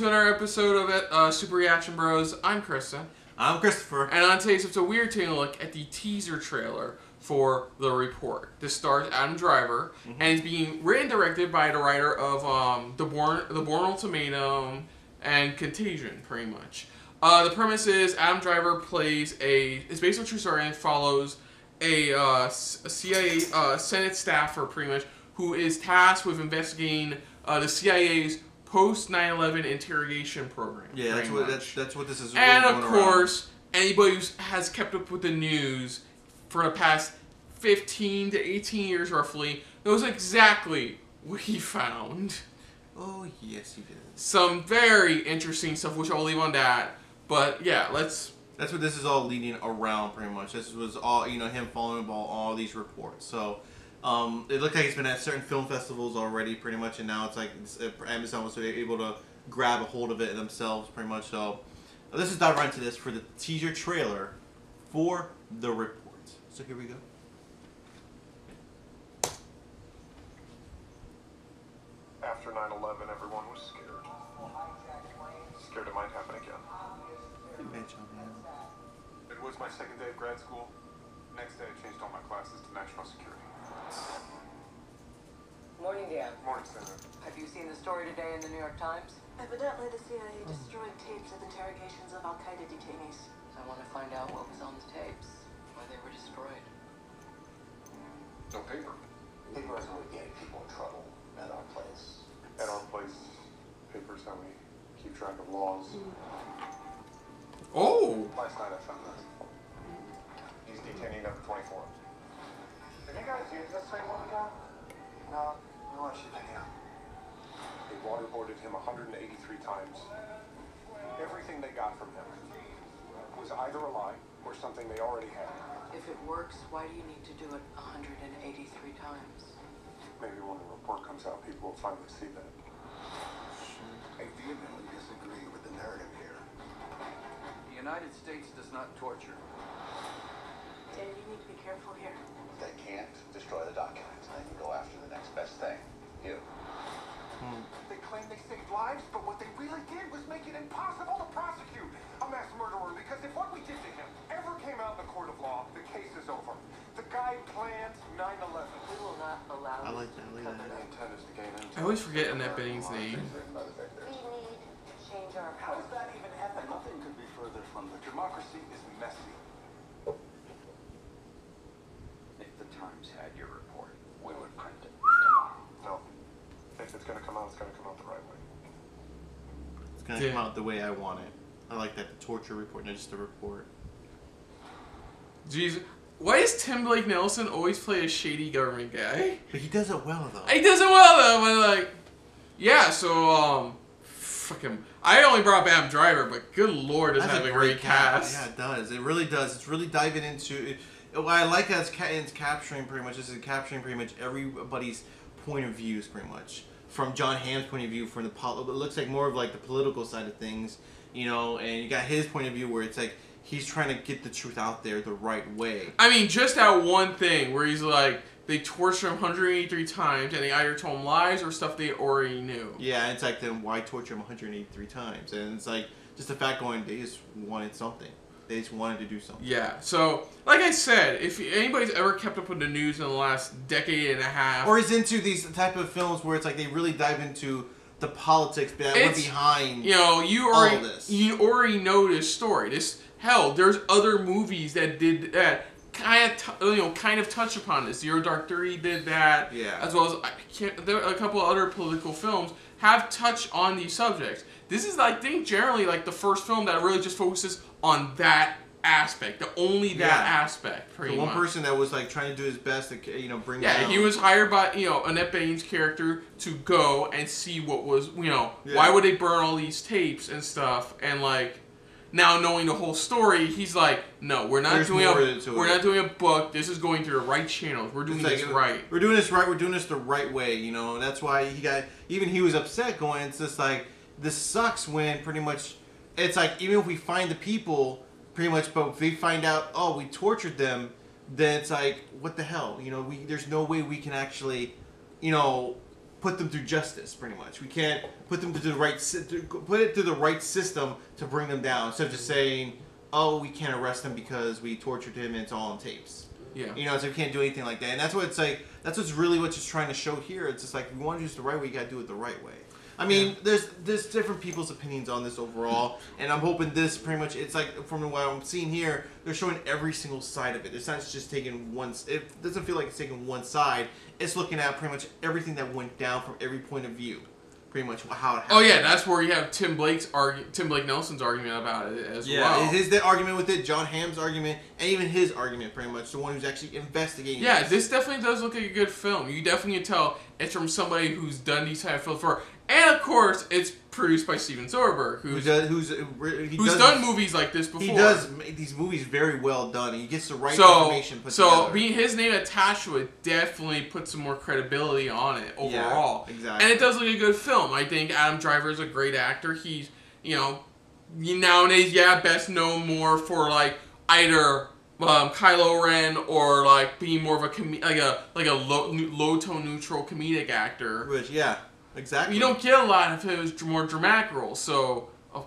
to another episode of it, uh, Super Reaction Bros. I'm Krista, I'm Christopher. and on today's episode, we are taking a look at the teaser trailer for The Report. This stars Adam Driver, and it's being written and directed by the writer of um, the Bourne, the Bourne Ultimatum, and Contagion, pretty much. Uh, the premise is Adam Driver plays a. It's based on true story and follows a, uh, a CIA uh, Senate staffer, pretty much, who is tasked with investigating uh, the CIA's post 9/11 interrogation program. Yeah, that's what much. that's, that's what this is. And of around. course, anybody who has kept up with the news for the past 15 to 18 years roughly knows exactly what he found. Oh yes, he did. Some very interesting stuff, which I'll leave on that. But yeah, let's. That's what this is all leading around, pretty much. This was all you know, him following about all these reports. So, um, it looked like it's been at certain film festivals already, pretty much, and now it's like it's, uh, Amazon was able to grab a hold of it themselves, pretty much. So, let's just dive right into this for the teaser trailer for the report. So here we go. After 9-11, everyone was scared. Scared it might happen again. Hey, man, John, man. It was my second day of grad school. Next day, I changed all my classes Morning, Dan. Morning, Senator. Have you seen the story today in the New York Times? Evidently, the CIA destroyed tapes of interrogations of Al Qaeda detainees. I want to find out what was on the tapes, why they were destroyed. No paper. Paper isn't what getting people in trouble at our place. At our place, paper's how we keep track of laws. Oh! Last night I found this. He's detainee number 24. Did you guys use this same 183 times. Everything they got from him was either a lie or something they already had. If it works, why do you need to do it 183 times? Maybe when the report comes out, people will finally see that. I vehemently disagree with the narrative here. The United States does not torture. Dan, you need to be careful here. They can't destroy the documents. They can go after the next best thing. You. They claim they saved lives, but what they really did was make it impossible to prosecute a mass murderer because if what we did to him ever came out in the court of law, the case is over. The guy planned 9-11. We will not allow I like that, I like to cover that. The intent is to gain intel. I always forget Annette Bening's name. Written by the victors. We need to change our How approach. that even happen? Nothing could be further from the. Democracy is messy. If the Times had your report, we would print it tomorrow. No. If it's gonna come out, it's gonna come out the right way. It's gonna Yeah. come out the way I want it. I like that the torture report, not just the report. Jeez. Why does Tim Blake Nelson always play a shady government guy? But he does it well though. He does it well though, but like, yeah. So um, fucking, I only brought Adam Driver, but good lord, does it That's have a great cast. Yeah, it does. It really does. It's really diving into. It, what I like that it's, ca- it's capturing pretty much. This is capturing pretty much everybody's point of views, pretty much. From Jon Hamm's point of view, from the pol- it looks like more of like the political side of things, you know, and you got his point of view where it's like he's trying to get the truth out there the right way. I mean, just that one thing where he's like, they tortured him 183 times, and they either told him lies or stuff they already knew. Yeah, and it's like then why torture him 183 times? And it's like just the fact going, they just wanted something. They just wanted to do something. Yeah. So, like I said, if anybody's ever kept up with the news in the last decade and a half, or is into these type of films where it's like they really dive into the politics that went behind. you know, you All already this. you already know this story. This hell, there's other movies that did that kind of t- you know kind of touch upon this. Zero Dark Thirty did that. Yeah. As well as I can't, there are a couple other political films have touched on these subjects. This is I think generally like the first film that really just focuses on that aspect, the only that Yeah. aspect. Pretty the one much. person that was like trying to do his best to you know bring Yeah, he was hired by you know Annette Bane's character to go and see what was you know Yeah. why would they burn all these tapes and stuff and like now knowing the whole story he's like no we're not There's doing a we're it. not doing a book this is going through the right channels we're doing like, this right We're doing this right. We're doing this the right way. You know, and that's why he got even he was upset going. It's just like this sucks when pretty much it's like even if we find the people pretty much, but if we find out oh we tortured them, then it's like what the hell? You know, we there's no way we can actually, you know, put them through justice, pretty much. We can't put them to the right, put it through the right system to bring them down, instead of just saying, "Oh, we can't arrest him because we tortured him and it's all on tapes." Yeah. You know, so we can't do anything like that, and that's what it's like. That's what's really what it's trying to show here. It's just like we want to do this the right way. You got to do it the right way. I mean, there's there's different people's opinions on this overall, and I'm hoping this pretty much it's like from what I'm seeing here, they're showing every single side of it. It's not just taking one. It doesn't feel like it's taking one side. It's looking at pretty much everything that went down from every point of view, pretty much how it happened. Oh yeah, that's where you have Tim Blake's argu- Tim Blake Nelson's argument about it as yeah. well. It is the argument with it, Jon Hamm's argument, and even his argument, pretty much the one who's actually investigating. Yeah, this definitely does look like a good film. You definitely can tell it's from somebody who's done these type of films before, and of course, it's produced by Steven Soderbergh, who who's does who's he who's does done movies like this before. He does make these movies very well done. He gets the right So, information put so together. being his name attached to it definitely puts some more credibility on it Yeah, overall. exactly. And it does look like a good film. I think Adam Driver is a great actor. He's, you know, nowadays, yeah, best known more for like either um, Kylo Ren or like being more of a com- like a like a low low tone neutral comedic actor. Which yeah, exactly. You don't get a lot of his more dramatic roles, so uh,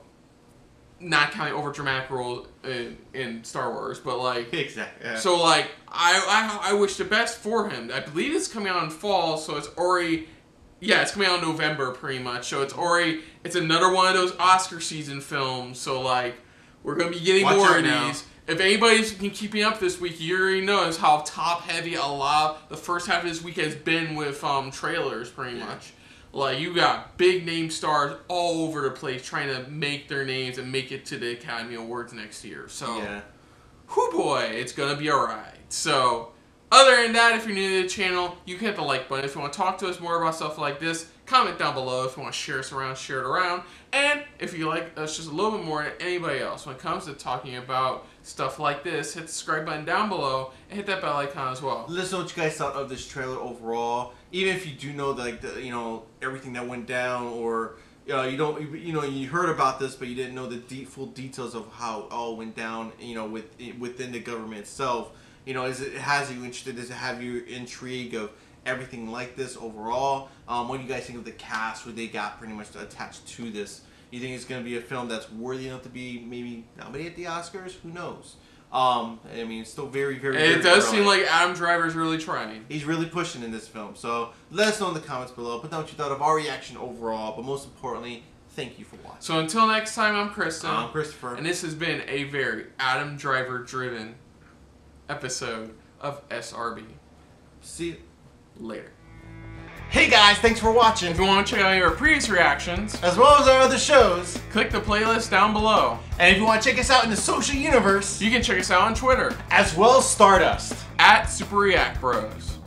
not counting over dramatic roles in, in Star Wars, but like exactly. Yeah. so like I, I I wish the best for him. I believe it's coming out in fall, so it's already yeah, it's coming out in November pretty much. So it's already it's another one of those Oscar season films. So like we're gonna be getting Watch more of now. these. If anybody's been keeping up this week, you already knows how top heavy a lot the first half of this week has been with um trailers pretty much. Like you got big name stars all over the place trying to make their names and make it to the Academy Awards next year. So yeah. whoo boy, it's gonna be alright. So, other than that, if you're new to the channel, you can hit the like button. If you want to talk to us more about stuff like this, comment down below. If you want to share us around, share it around. And if you like us just a little bit more than anybody else when it comes to talking about stuff like this, hit the subscribe button down below and hit that bell icon as well. Let us know what you guys thought of this trailer overall. Even if you do know like the you know everything that went down, or uh, you don't you know you heard about this, but you didn't know the deep, full details of how it all went down. You know with within the government itself. You know, is it has you interested? Does it have you intrigue of everything like this overall? Um, what do you guys think of the cast? What they got pretty much attached to this? You think it's going to be a film that's worthy enough to be maybe nominated at the Oscars? Who knows? Um, I mean, it's still very, very. And it does early. seem like Adam Driver's really trying. He's really pushing in this film. So let us know in the comments below. Put down what you thought of our reaction overall. But most importantly, thank you for watching. So until next time, I'm Kristen. I'm Christopher. And this has been a very Adam Driver driven episode of SRB. See. You later. Hey guys, thanks for watching. If you want to check out our previous reactions, As well as our other shows. click the playlist down below. And if you want to check us out in the social universe, You can check us out on Twitter as well as Stardust. at Super React Bros.